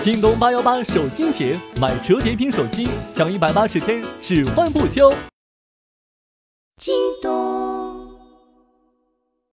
京东八幺八手机节买折叠屏手机享一百八十天只换不修京东